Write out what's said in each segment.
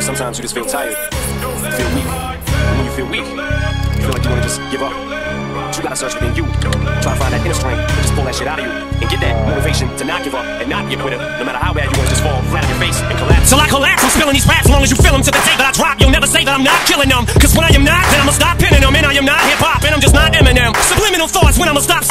Sometimes you just feel tired, you feel weak. And when you feel weak, you feel like you wanna just give up. But you gotta search within you. Try to find that inner strength to just pull that shit out of you. And get that motivation to not give up and not a quitter. No matter how bad you wanna just fall flat on your face and collapse. So I collapse, I'm spilling these raps long as you feel them to the tape that I drop. You'll never say that I'm not killing them. Cause when I am not, then I'ma stop pinning them. And I am not hip hop, and I'm just not Eminem. Subliminal thoughts when I'ma stop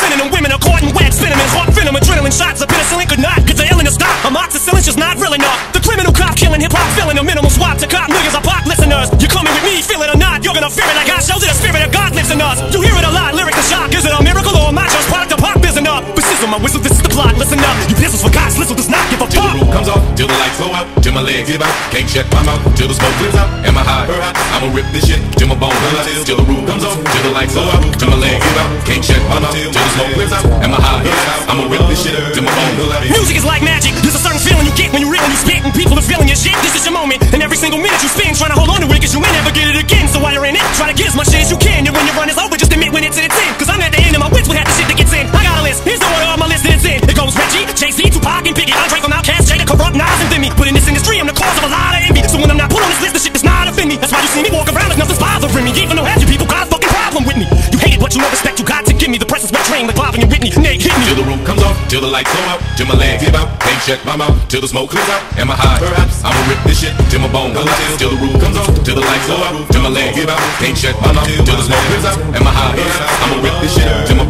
feel it or not, you're gonna fear it. I got shows that the spirit of God lives in us. You hear it a lot, lyric the shock. Is it a miracle or am I just product of pop? Isn't up. But sizzle my whistle, this is the plot. Listen up, you pistols for God's listen does not give a Till the roof comes off, till the lights go out, till my legs give out. Can't check my mouth, till the smoke clears out. Am I high? I'ma rip this shit till my bone hurt. Till the roof comes off, till the lights go out, till my legs give out. Can't check my mouth, till the smoke clears out. Am I high? I'ma rip this shit till my bone hurt. Music is like magic. There's a certain feeling you get when you reel and you spit, and people are feeling your shit. This is your moment, and every single minute you spend trying to hold on to it, cause you may never get it again. So while you're in it, try to get as much shit as you can. And when your run is over, just admit when it's in its end. Cause I'm at the end of my wits with have the shit that gets in. I got a list, here's the order of my list that it's in. It goes Reggie, Jay-Z, Tupac, and Biggie. Andre from Outkast, Jada, Kurupt, Nas, and Demi. But in this industry, I'm the cause of a lot of envy. So when I'm not put on this list, the shit does not offend me. That's why you see me walk around like nothing's bothering me. Even though half you people got till the lights go out, till my legs give out. Can't check my mouth, till the smoke clears out. Am I high? Perhaps I'ma rip this shit till my bone collapse. Till the roof comes off, till the lights go out, till my legs give out. Can't check my mouth, till the smoke clears out. Am I high? I'ma rip this shit till my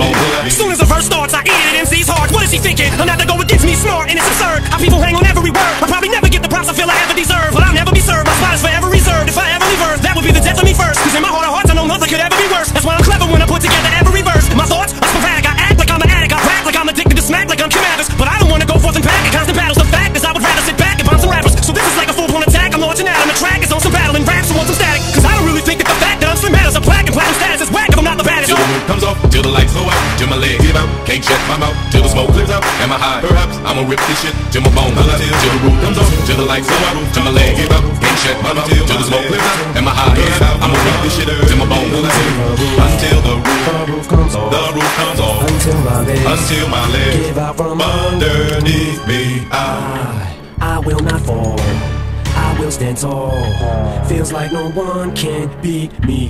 comes off, till the lights go out, till my legs give out. Can't check my mouth, till the smoke clears out. Am I high? Perhaps I'ma rip this shit till my bone collapse. Till the roof comes off, till the lights go out, till my legs give out. Can't check my mouth, till the smoke clears out. Am I high? I'ma rip this shit till my bone collapse. Until the roof, The roof comes off. the roof comes off, Until my legs until my legs give out from underneath me. I, I will not fall. I will stand tall. Feels like no one can beat me.